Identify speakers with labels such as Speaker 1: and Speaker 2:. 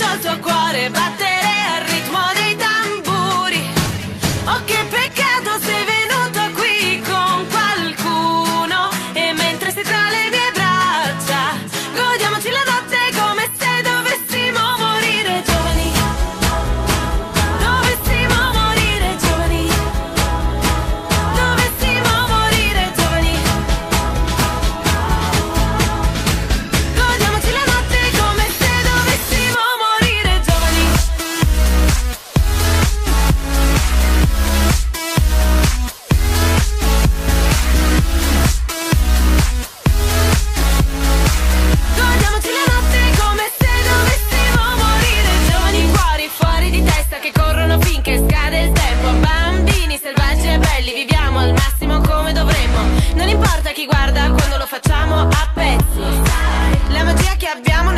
Speaker 1: quando il cuore batte come dovremmo. Non importa chi guarda quando lo facciamo a pezzi. La magia che abbiamo